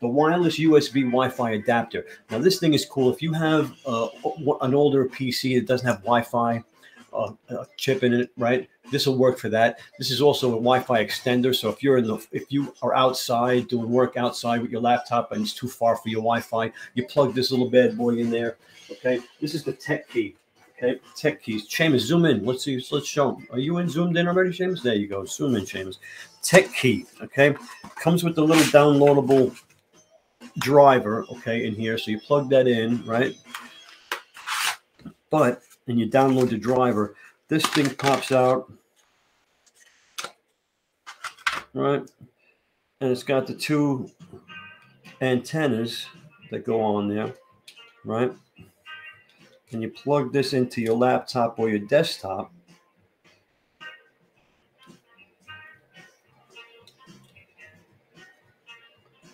the wireless USB Wi-Fi adapter. Now this thing is cool. If you have uh, an older PC that doesn't have Wi-Fi uh, chip in it, right? This will work for that. This is also a Wi-Fi extender. So if you're in the, if you are outside doing work outside with your laptop and it's too far for your Wi-Fi, you plug this little bad boy in there. Okay, this is the TechKey. Okay, TechKeys. Seamus, zoom in. Let's see. Let's show them. Are you in zoomed in already, Seamus? There you go. Zoom in, Seamus. TechKey. Okay, comes with the little downloadable driver. Okay, in here. So you plug that in, right? But and you download the driver, this thing pops out, right? And it's got the two antennas that go on there, right? And you plug this into your laptop or your desktop.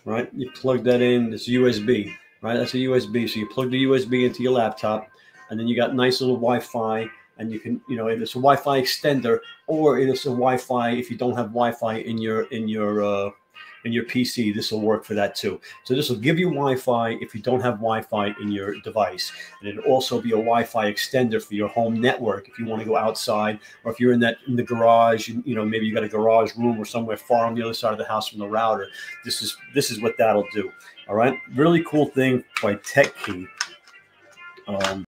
Right? You plug that in, it's USB, right? That's a USB. So you plug the USB into your laptop and then you got nice little Wi-Fi, and you can, you know, it's a Wi-Fi extender, or it is a Wi-Fi if you don't have Wi-Fi in your in your uh, in your PC. This will work for that too. So this will give you Wi-Fi if you don't have Wi-Fi in your device, and it'll also be a Wi-Fi extender for your home network if you want to go outside, or if you're in that in the garage, and you know maybe you got a garage room or somewhere far on the other side of the house from the router. This is this is what that'll do. All right, really cool thing by TechKey. Um,